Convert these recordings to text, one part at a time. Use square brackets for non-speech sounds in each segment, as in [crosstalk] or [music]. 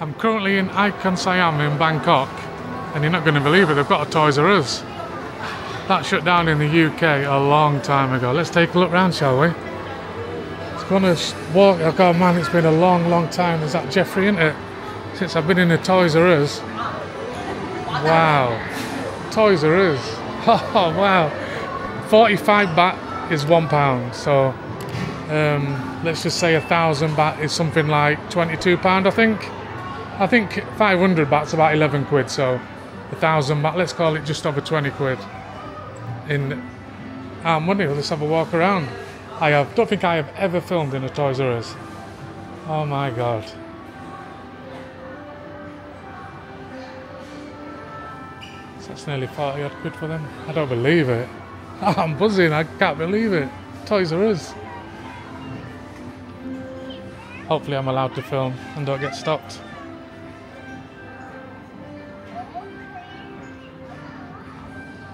I'm currently in Icon Siam in Bangkok, and you're not going to believe it, they've got a Toys R Us. That shut down in the UK a long time ago. Let's take a look round, shall we? It's gonna walk. Oh god, man, it's been a long, long time. Is that Geoffrey, isn't it? Since I've been in a Toys R Us. Wow. Toys R Us. [laughs] Oh wow. 45 baht is one pound. So um, let's just say a thousand baht is something like 22 pound, I think. I think 500 baht's about 11 quid. So a thousand baht, let's call it just over 20 quid in our money. Let's have a walk around. I have, don't think I have ever filmed in a Toys R Us. Oh my god. That's nearly 40 odd quid for them. I don't believe it. [laughs] I'm buzzing, I can't believe it. Toys R Us. Hopefully I'm allowed to film and don't get stopped.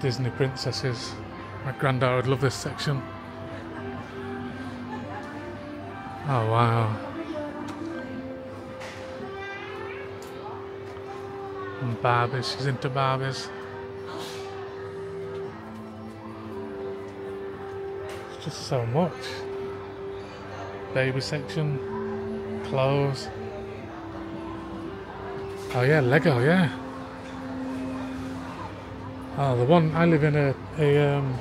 Disney princesses. My granddad would love this section. Oh wow. And Barbies, she's into Barbies. It's just so much. Baby section, clothes. Oh yeah, Lego, yeah. Oh, the one I live in a a, um,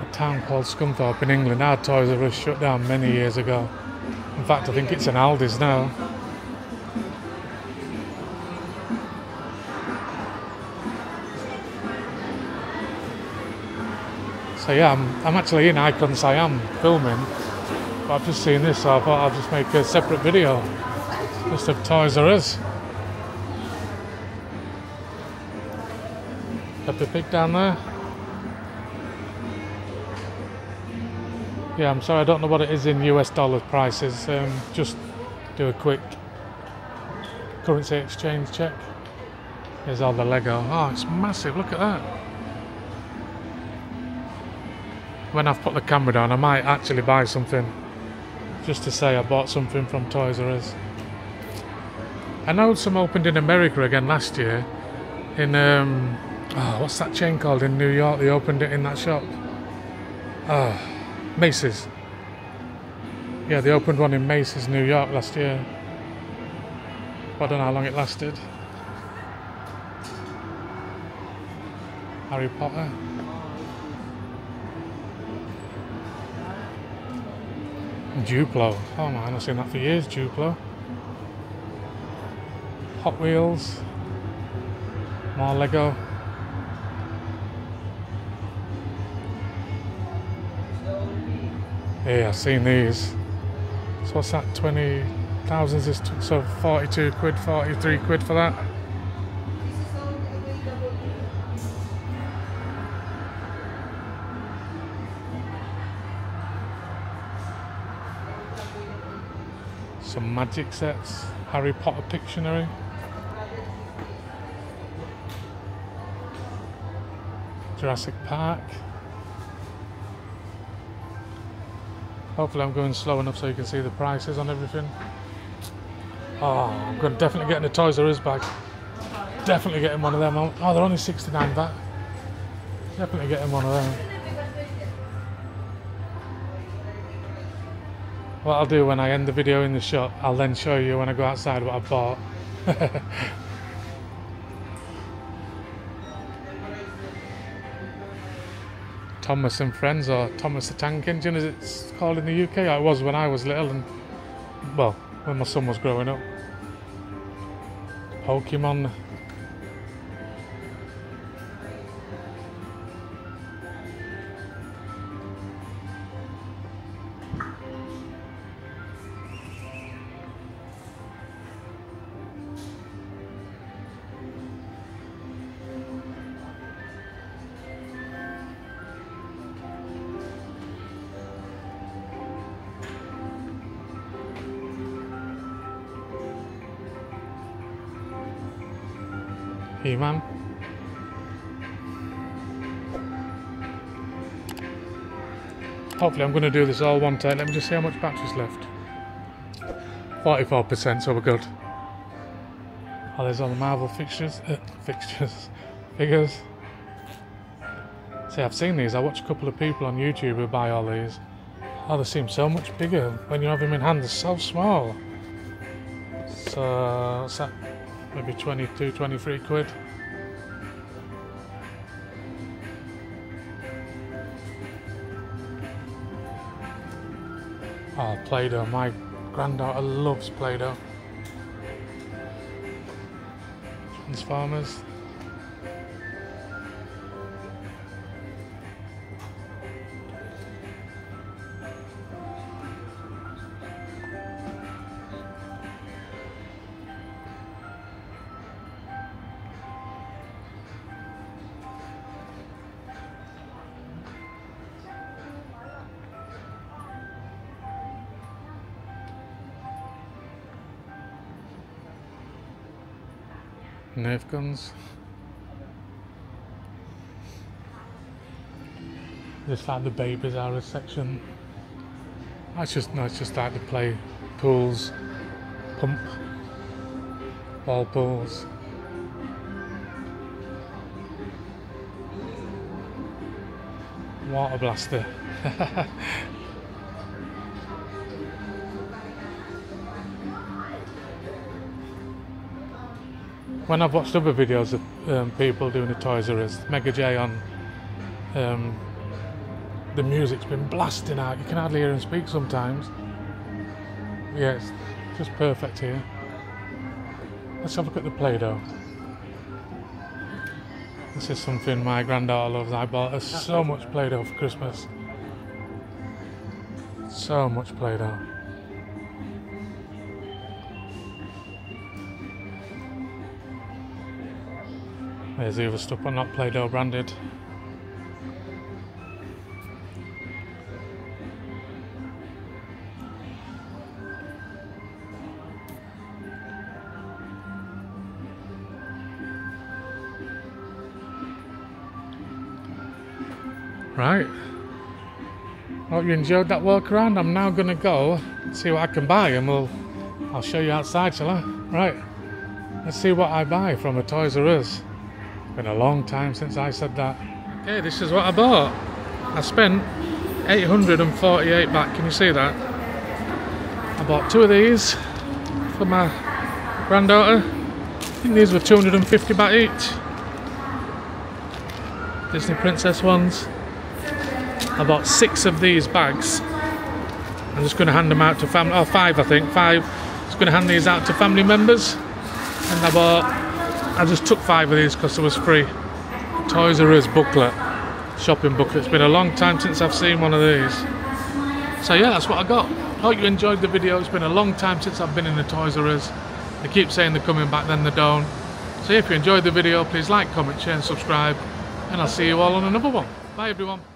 a town called Scunthorpe in England. Our Toys R Us shut down many years ago. In fact, I think it's an Aldi's now. So yeah, I'm, I'm actually in Icon Siam filming, but I've just seen this, so I thought I'll just make a separate video just of Toys R Us. Peppa Pig down there. Yeah, I'm sorry, I don't know what it is in US dollar prices. Um, just do a quick currency exchange check. Here's all the Lego. Oh, it's massive, look at that. When I've put the camera down, I might actually buy something just to say I bought something from Toys R Us. I know some opened in America again last year in um, Oh, what's that chain called in New York? They opened it in that shop. Oh, Macy's. Yeah, they opened one in Macy's, New York last year. I don't know how long it lasted. Harry Potter. Duplo. Oh man, I've seen that for years, Duplo. Hot Wheels. More Lego. Yeah, I've seen these. So what's that? Twenty thousands is so forty-two quid, forty-three quid for that. Some magic sets, Harry Potter Pictionary. Jurassic Park. Hopefully I'm going slow enough so you can see the prices on everything. Oh, I'm going to definitely getting a Toys R Us bag. Definitely getting one of them. Oh, they're only 69 baht. Definitely getting one of them. What I'll do when I end the video in the shop, I'll then show you when I go outside what I bought. [laughs] Thomas and Friends or Thomas the Tank Engine as it's called in the UK. It was when I was little and well, when my son was growing up. Pokemon. He-Man. Hopefully I'm going to do this all one time. Let me just see how much battery's left. 44%, so we're good. Oh, there's all the Marvel fixtures, uh, [laughs] fixtures, figures. See, I've seen these. I watch a couple of people on YouTube who buy all these. Oh, they seem so much bigger when you have them in hand. They're so small. So, what's that? Maybe 22, 23 quid. Oh, Play-Doh. My granddaughter loves Play-Doh. Transformers. Nerf guns. Just like the babies hour section. That's just no, it's just like to play pools, pump, ball pools. Water blaster. [laughs] when I've watched other videos of um, people doing the Toys R Us, Mega J on, um, the music's been blasting out. You can hardly hear him speak sometimes. Yeah, it's just perfect here. Let's have a look at the Play-Doh. This is something my granddaughter loves. I bought her so much Play-Doh for Christmas. So much Play-Doh. There's the other stuff, but not Play-Doh branded. Right. Hope you enjoyed that walk around. I'm now gonna go see what I can buy and we'll I'll show you outside, shall I? Right. Let's see what I buy from a Toys R Us. Been a long time since I said that. Okay, this is what I bought. I spent 848 baht, can you see that? I bought two of these for my granddaughter. I think these were 250 baht each. Disney Princess ones. I bought six of these bags. I'm just going to hand them out to family, oh five I think, five. Just going to hand these out to family members. And I bought I just took five of these because it was free. Toys R Us booklet, shopping booklet. It's been a long time since I've seen one of these. So yeah, that's what I got. Hope you enjoyed the video. It's been a long time since I've been in the Toys R Us. They keep saying they're coming back, then they don't. So if you enjoyed the video, please like, comment, share and subscribe. And I'll see you all on another one. Bye everyone.